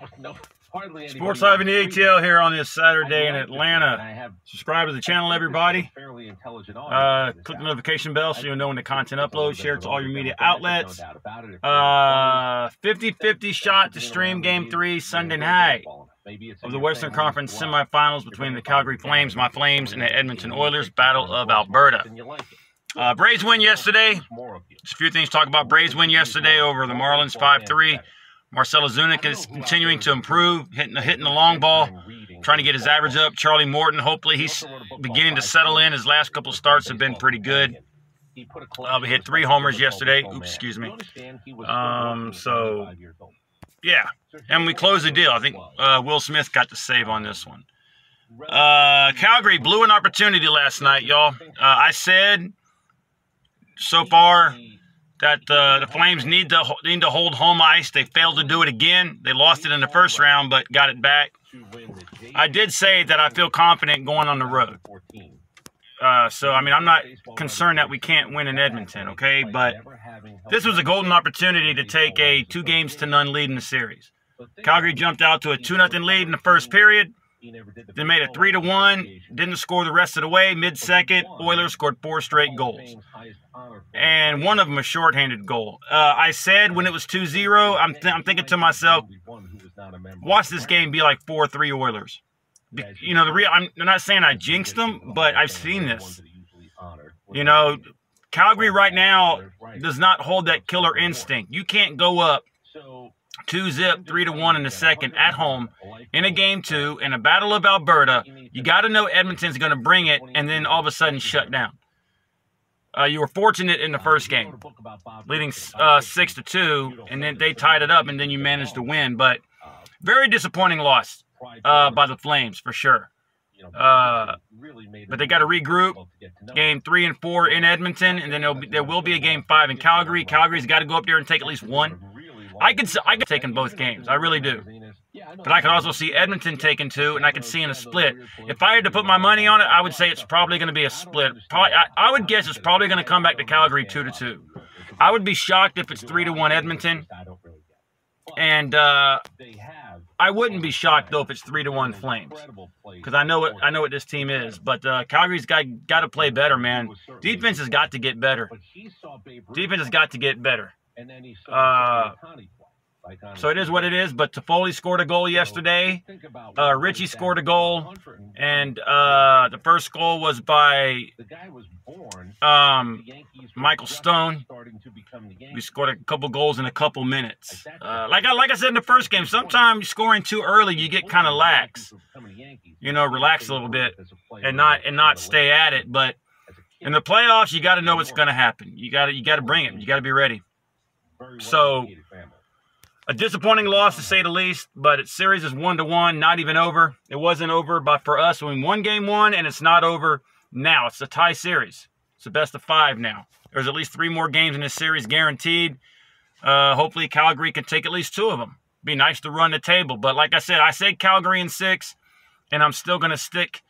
no, hardly Sports Live in the ATL here on this Saturday in Atlanta. Subscribe to the channel, everybody. Uh, click the notification bell so you'll know when the content uploads. Share it to all your media outlets. 50-50 uh, shot to stream Game 3 Sunday night of the Western Conference semifinals between the Calgary Flames, my Flames, and the Edmonton Oilers, Battle of Alberta. Uh, Braves win yesterday. Just a few things to talk about. Braves win yesterday over the Marlins 5-3. Marcell Ozuna is continuing to improve, hitting the, hitting the long ball, trying to get his average up. Charlie Morton, hopefully he's beginning to settle in. His last couple starts have been pretty good. Uh, we hit three homers yesterday. Oops, excuse me. Um, so, yeah. And we closed the deal. I think uh, Will Smith got the save on this one. Uh, Calgary blew an opportunity last night, y'all. Uh, I said so far that uh, the Flames need to need to hold home ice. They failed to do it again. They lost it in the first round, but got it back. I did say that I feel confident going on the road. Uh, so, I mean, I'm not concerned that we can't win in Edmonton, okay? But this was a golden opportunity to take a two games to none lead in the series. Calgary jumped out to a 2 0 lead in the first period. They made it three to one. Didn't score the rest of the way. Mid second, Oilers scored four straight goals, and one of them a shorthanded goal. Uh, I said when it was 2-0, I'm th I'm thinking to myself, watch this game be like four three Oilers. You know the real. I'm not saying I jinxed them, but I've seen this. You know, Calgary right now does not hold that killer instinct. You can't go up two zip, three to one in the second at home in a game two in a battle of Alberta. You got to know Edmonton's going to bring it, and then all of a sudden shut down. Uh, you were fortunate in the first game, leading uh, six to two, and then they tied it up, and then you managed to win. But very disappointing loss uh, by the Flames for sure. Uh, but they got to regroup. Game three and four in Edmonton, and then be, there will be a game five in Calgary. Calgary's got to go up there and take at least one. I could I could take in both games. I really do. But I could also see Edmonton taking two, and I could see in a split. If I had to put my money on it, I would say it's probably going to be a split. Probably, I, I would guess it's probably going to come back to Calgary two to two. I would be shocked if it's three to one Edmonton. And uh, I wouldn't be shocked though if it's three to one Flames, because I know what I know what this team is. But uh, Calgary's got got to play better, man. Defense has got to get better. Defense has got to get better. Uh, so it is what it is. But Toffoli scored a goal yesterday. Uh, Ritchie scored a goal, and uh, the first goal was by um, Michael Stone. We scored a couple goals in a couple minutes. Uh, like I like I said in the first game, sometimes scoring too early, you get kind of lax. You know, relax a little bit and not and not stay at it. But in the playoffs, you got to know what's going to happen. You got to you got to bring it. You got to be ready. So a disappointing loss to say the least, but its series is one to one, not even over. It wasn't over, but for us, we won game one, and it's not over now. It's a tie series. It's the best of five now. There's at least three more games in this series guaranteed. Uh, hopefully, Calgary can take at least two of them. Be nice to run the table, but like I said, I said Calgary in six, and I'm still going to stick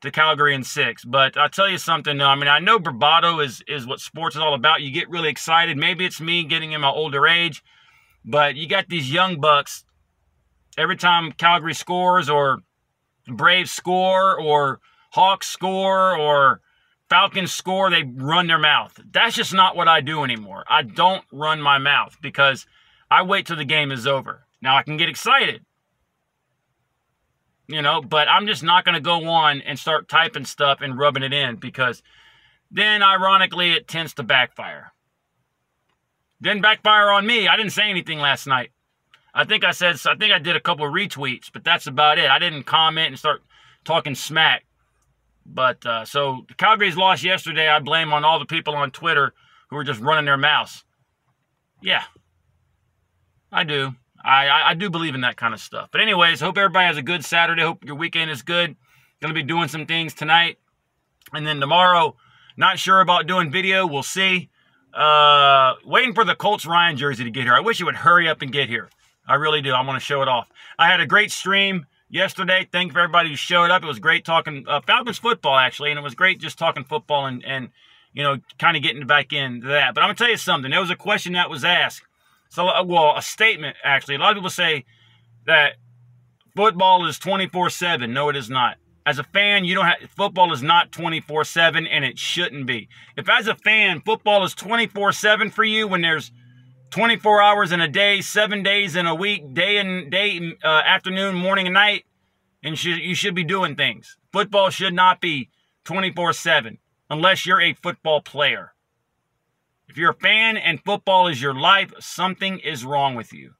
to Calgary in six. But I'll tell you something. I mean, I know bravado is, is what sports is all about. You get really excited. Maybe it's me getting in my older age, but you got these young bucks. Every time Calgary scores or Braves score or Hawks score or Falcons score, they run their mouth. That's just not what I do anymore. I don't run my mouth because I wait till the game is over. Now I can get excited you know, but I'm just not going to go on and start typing stuff and rubbing it in because then ironically it tends to backfire. Then backfire on me. I didn't say anything last night. I think I said, I think I did a couple of retweets, but that's about it. I didn't comment and start talking smack. But uh, so the Calgary's lost yesterday. I blame on all the people on Twitter who were just running their mouths. Yeah, I do. I, I, I do believe in that kind of stuff. But anyways, hope everybody has a good Saturday. Hope your weekend is good. To be doing some things tonight. And then tomorrow, not sure about doing video. We'll see. Uh, waiting for the Colts Ryan jersey to get here. I wish it would hurry up and get here. I really do. I want to show it off. I had a great stream yesterday. Thank for everybody who showed up. It was great talking uh, Falcons football, actually. And it was great just talking football and, and you know, kind of getting back into that. But I'm to tell you something. There was a question that was asked so, uh, well, a statement actually. A lot of people say, that football is 24-7. No, it is not. As a fan, you don't have football is not 24/7 and it shouldn't be. If as a fan, football is 24/7 for you when there's 24 hours in a day, 7 days in a week, day and day uh, afternoon, morning and night, and you should be doing things. Football should not be 24/7 unless you're a football player. If you're a fan and football is your life, something is wrong with you.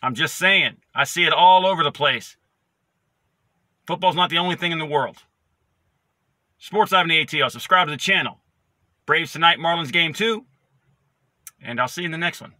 I'm just saying. I see it all over the place. Football's not the only thing in the world. Sports Live in the ATL. Subscribe to the channel. Braves tonight, Marlins game two. And I'll see you in the next one.